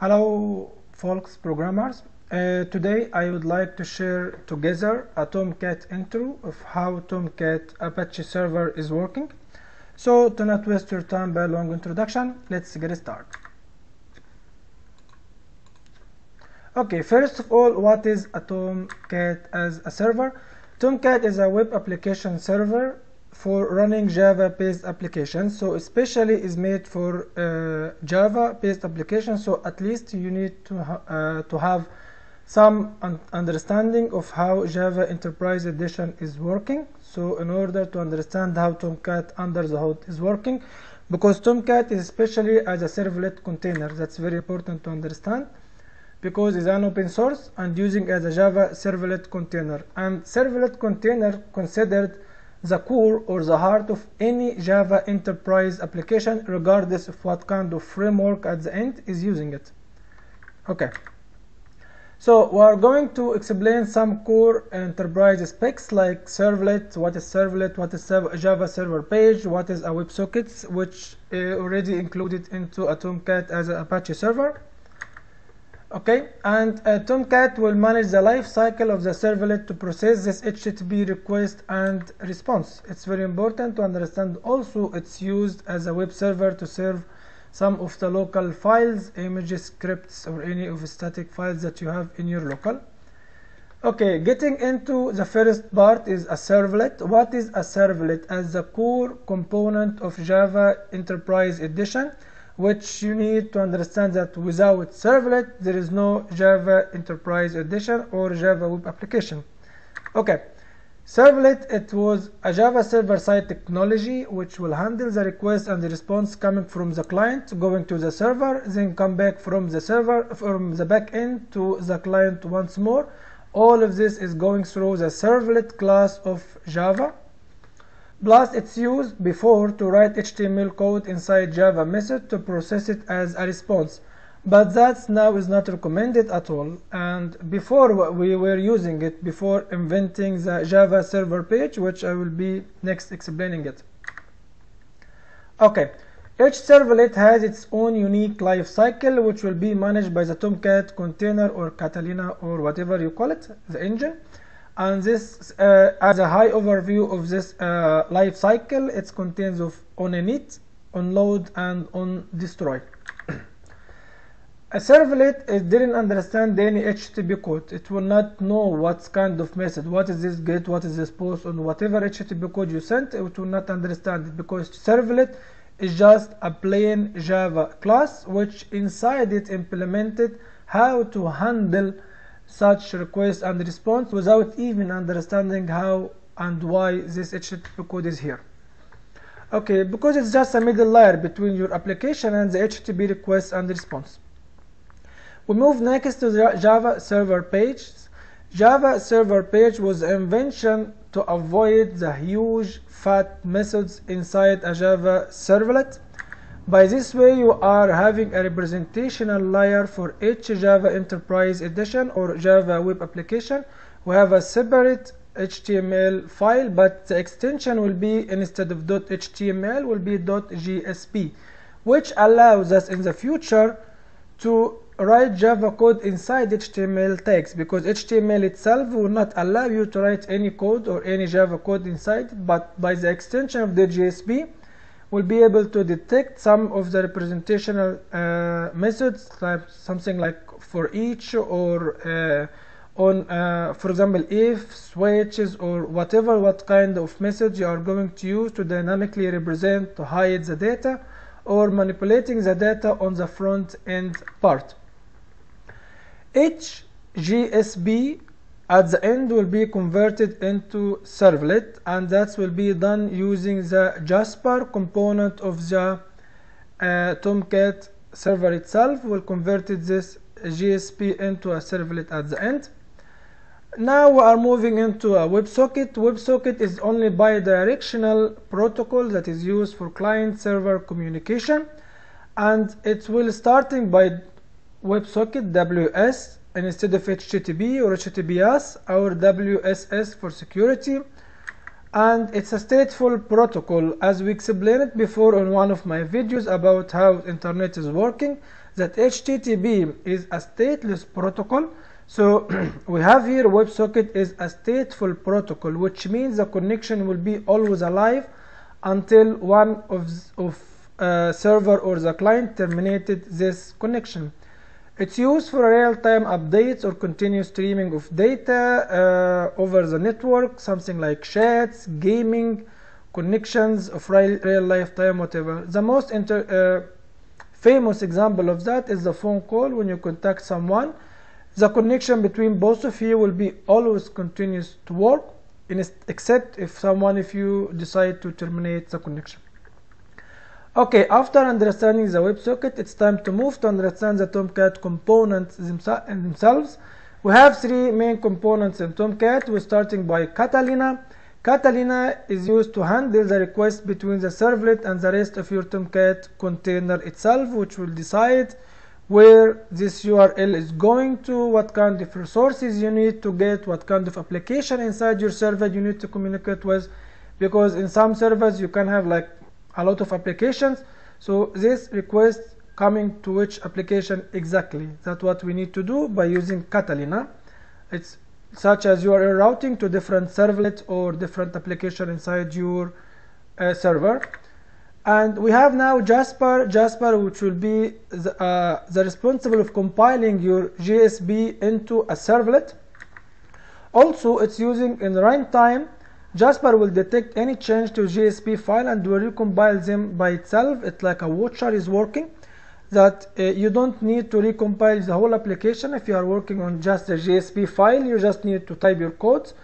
Hello folks programmers. Uh, today I would like to share together a Tomcat intro of how Tomcat Apache server is working. So to not waste your time by a long introduction, let's get started. Okay, first of all, what is a Tomcat as a server? Tomcat is a web application server for running Java-based applications. So especially is made for uh, Java-based applications. So at least you need to ha uh, to have some un understanding of how Java Enterprise Edition is working. So in order to understand how Tomcat under the hood is working, because Tomcat is especially as a servlet container. That's very important to understand because it's an open source and using as a Java servlet container. And servlet container considered the core or the heart of any Java enterprise application regardless of what kind of framework at the end is using it. Okay. So we are going to explain some core enterprise specs like servlet, what is servlet, what is Java server page, what is a WebSockets, which uh, already included into Tomcat as an Apache server okay? And uh, Tomcat will manage the life cycle of the servlet to process this HTTP request and response. It's very important to understand also it's used as a web server to serve some of the local files images scripts or any of the static files that you have in your local. Okay getting into the first part is a servlet. What is a servlet? As the core component of Java Enterprise Edition which you need to understand that without servlet there is no Java Enterprise Edition or Java Web Application. Okay, servlet it was a Java server-side technology which will handle the request and the response coming from the client going to the server, then come back from the server from the back end to the client once more. All of this is going through the servlet class of Java Plus, it's used before to write HTML code inside Java method to process it as a response. But that now is not recommended at all. And before we were using it before inventing the Java server page, which I will be next explaining it. Okay, each servlet has its own unique life cycle, which will be managed by the Tomcat container or Catalina or whatever you call it, the engine and this uh, as a high overview of this uh, life cycle it contains of on init on load and on destroy. A servlet it didn't understand any http code. It will not know what kind of method what is this get what is this post on whatever http code you sent it will not understand it because servlet is just a plain java class which inside it implemented how to handle such request and response without even understanding how and why this HTTP code is here. Okay, because it's just a middle layer between your application and the HTTP request and response. We move next to the Java server page. Java server page was invention to avoid the huge fat methods inside a Java servlet by this way you are having a representational layer for each Java Enterprise Edition or Java Web Application. We have a separate HTML file but the extension will be instead of .html will be .jsp which allows us in the future to write Java code inside HTML tags because HTML itself will not allow you to write any code or any Java code inside but by the extension of the JSP will be able to detect some of the representational uh, methods like something like for each or uh, on uh, for example if switches or whatever what kind of message you are going to use to dynamically represent to hide the data or manipulating the data on the front end part. JSP at the end will be converted into servlet and that will be done using the Jasper component of the uh, Tomcat server itself will convert this JSP into a servlet at the end now we are moving into a WebSocket. WebSocket is only bi-directional protocol that is used for client-server communication and it will starting by WebSocket WS instead of HTTP or HTTPS our WSS for security. And it's a stateful protocol as we explained before on one of my videos about how internet is working that HTTP is a stateless protocol. So we have here WebSocket is a stateful protocol which means the connection will be always alive until one of, of uh, server or the client terminated this connection it's used for real-time updates or continuous streaming of data uh, over the network, something like chats, gaming, connections of real, real lifetime, whatever. The most uh, famous example of that is the phone call when you contact someone. The connection between both of you will be always continuous to work, except if someone, if you decide to terminate the connection. Okay, after understanding the WebSocket, it's time to move to understand the Tomcat components themselves. We have three main components in Tomcat. We're starting by Catalina. Catalina is used to handle the request between the servlet and the rest of your Tomcat container itself, which will decide where this URL is going to, what kind of resources you need to get, what kind of application inside your server you need to communicate with, because in some servers you can have like a lot of applications. So this request coming to which application exactly? That's what we need to do by using Catalina. It's such as you are routing to different servlet or different application inside your uh, server. And we have now Jasper. Jasper which will be the, uh, the responsible of compiling your JSP into a servlet. Also it's using in runtime Jasper will detect any change to JSP file and will recompile them by itself. It's like a watcher is working that uh, you don't need to recompile the whole application. If you are working on just a JSP file, you just need to type your codes.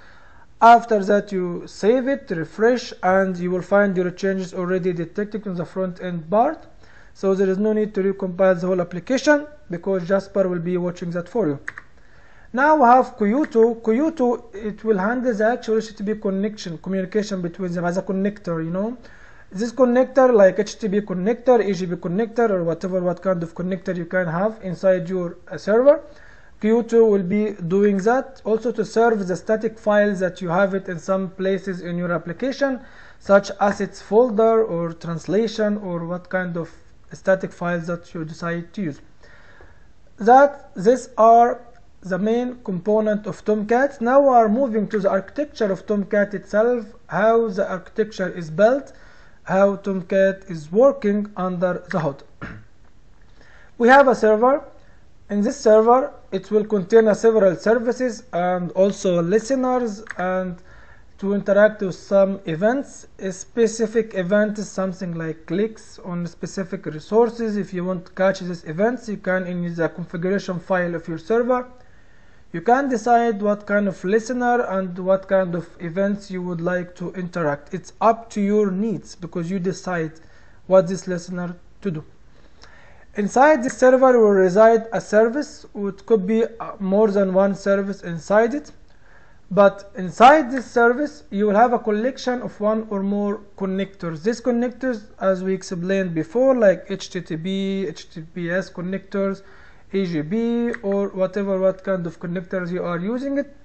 After that, you save it, refresh, and you will find your changes already detected on the front end part. So there is no need to recompile the whole application because Jasper will be watching that for you. Now we have Coyote. Coyote, it will handle the actual HTTP connection, communication between them as a connector, you know. This connector, like HTTP connector, AJP connector, or whatever, what kind of connector you can have inside your uh, server. Coyote will be doing that also to serve the static files that you have it in some places in your application, such as its folder or translation or what kind of static files that you decide to use. That these are the main component of Tomcat. Now we are moving to the architecture of Tomcat itself, how the architecture is built, how Tomcat is working under the hood. we have a server. In this server, it will contain several services and also listeners and to interact with some events. A specific event is something like clicks on specific resources. If you want to catch these events, you can in the configuration file of your server you can decide what kind of listener and what kind of events you would like to interact. It's up to your needs because you decide what this listener to do. Inside this server will reside a service which could be uh, more than one service inside it. But inside this service, you will have a collection of one or more connectors. These connectors, as we explained before, like HTTP, HTTPS connectors, AJP or whatever what kind of connectors you are using it.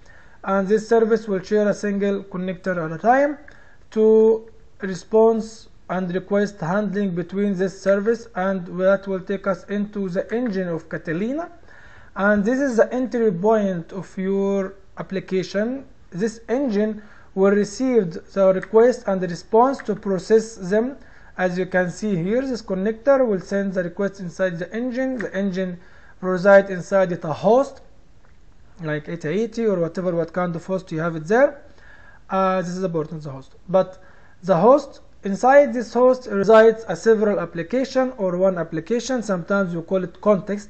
And this service will share a single connector at a time to response and request handling between this service and that will take us into the engine of Catalina. And this is the entry point of your application. This engine will receive the request and the response to process them. As you can see here this connector will send the request inside the engine. The engine reside inside it a host like 8080 or whatever what kind of host you have it there. Uh, this is important the host. But the host inside this host resides a several application or one application. Sometimes you call it context.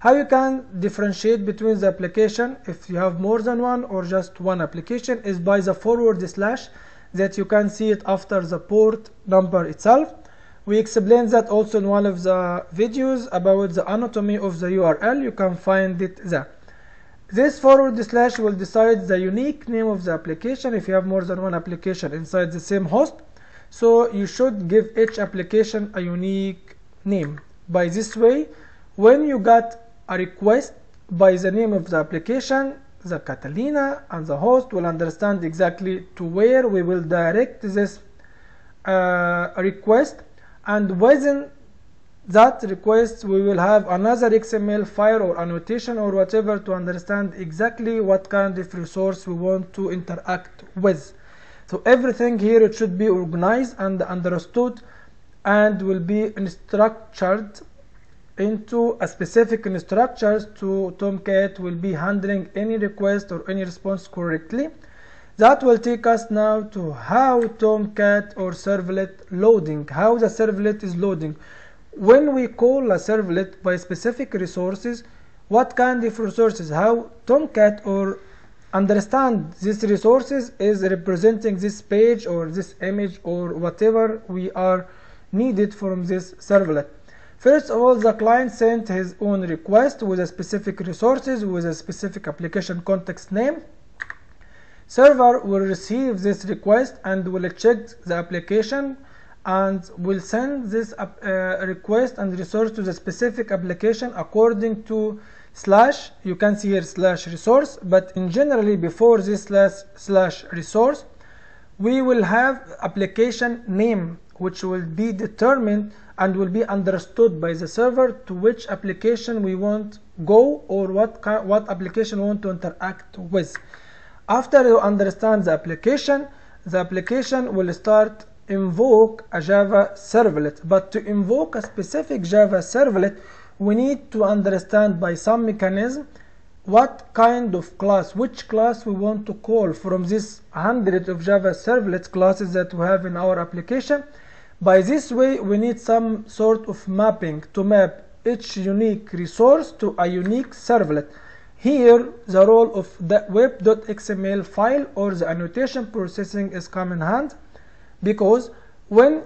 How you can differentiate between the application if you have more than one or just one application is by the forward slash that you can see it after the port number itself we explained that also in one of the videos about the anatomy of the URL. You can find it there. This forward slash will decide the unique name of the application if you have more than one application inside the same host. So you should give each application a unique name. By this way, when you got a request by the name of the application, the Catalina and the host will understand exactly to where we will direct this uh, request and within that request we will have another XML file or annotation or whatever to understand exactly what kind of resource we want to interact with. So everything here it should be organized and understood and will be structured into a specific structures to Tomcat will be handling any request or any response correctly. That will take us now to how Tomcat or servlet loading, how the servlet is loading. When we call a servlet by specific resources, what kind of resources, how Tomcat or understand these resources is representing this page or this image or whatever we are needed from this servlet. First of all, the client sent his own request with a specific resources with a specific application context name. Server will receive this request and will check the application and will send this uh, request and resource to the specific application according to slash you can see here slash resource but in generally before this slash slash resource we will have application name which will be determined and will be understood by the server to which application we want go or what what application we want to interact with after you understand the application the application will start invoke a java servlet but to invoke a specific java servlet we need to understand by some mechanism what kind of class, which class we want to call from this hundred of Java servlet classes that we have in our application. By this way, we need some sort of mapping to map each unique resource to a unique servlet. Here, the role of the web.xml file or the annotation processing is come in hand because when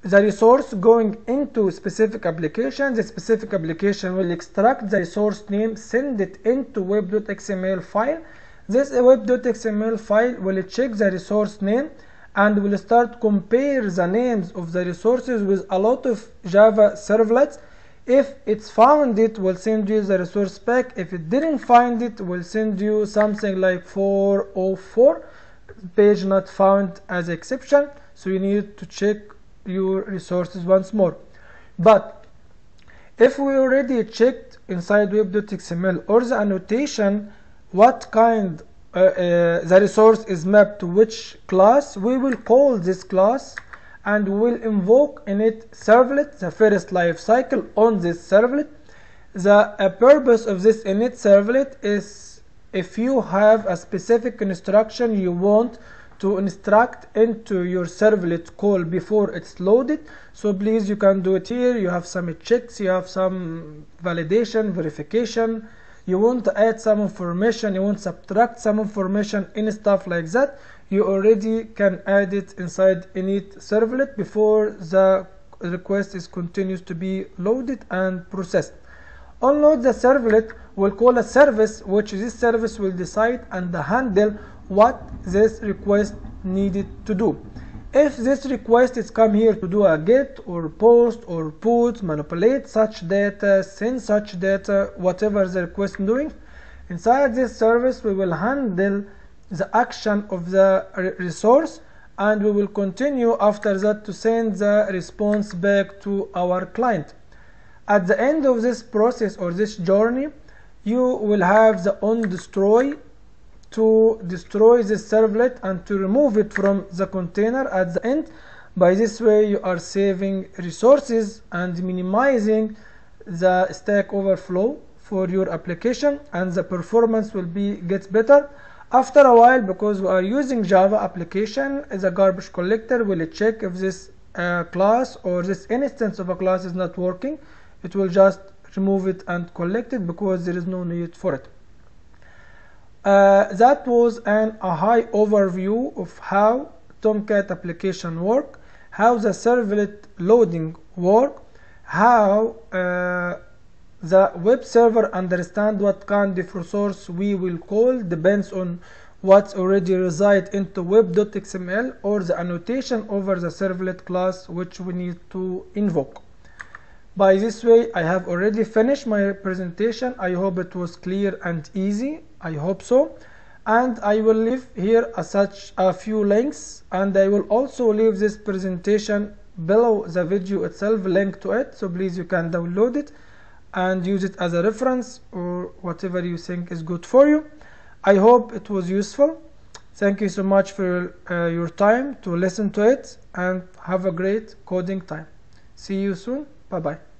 the resource going into specific application, the specific application will extract the resource name, send it into web.xml file. This web.xml file will check the resource name and will start compare the names of the resources with a lot of Java servlets. If it's found it, will send you the resource spec. If it didn't find it, will send you something like 404, page not found as exception. So you need to check your resources once more but if we already checked inside web.xml or the annotation what kind uh, uh, the resource is mapped to which class we will call this class and we will invoke in it servlet the first life cycle on this servlet. The uh, purpose of this init servlet is if you have a specific instruction you want to instruct into your servlet call before it's loaded so please you can do it here. You have some checks you have some validation verification. You want to add some information you want to subtract some information in stuff like that you already can add it inside init servlet before the request is continues to be loaded and processed unload the servlet will call a service which this service will decide and handle what this request needed to do. If this request is come here to do a get or post or put, manipulate such data, send such data, whatever the request doing, inside this service we will handle the action of the resource and we will continue after that to send the response back to our client. At the end of this process or this journey, you will have the on destroy to destroy this servlet and to remove it from the container at the end by this way you are saving resources and minimizing the stack overflow for your application and the performance will be gets better after a while because we are using java application as a garbage collector will check if this uh, class or this instance of a class is not working. It will just remove it and collect it because there is no need for it. Uh, that was an, a high overview of how Tomcat application work, how the servlet loading work, how uh, the web server understand what kind of resource we will call depends on what's already reside into web.xml or the annotation over the servlet class which we need to invoke. by this way I have already finished my presentation. I hope it was clear and easy. I hope so. And I will leave here a such a few links. And I will also leave this presentation below the video itself link to it. So please you can download it and use it as a reference or whatever you think is good for you. I hope it was useful. Thank you so much for uh, your time to listen to it and have a great coding time. See you soon. Bye bye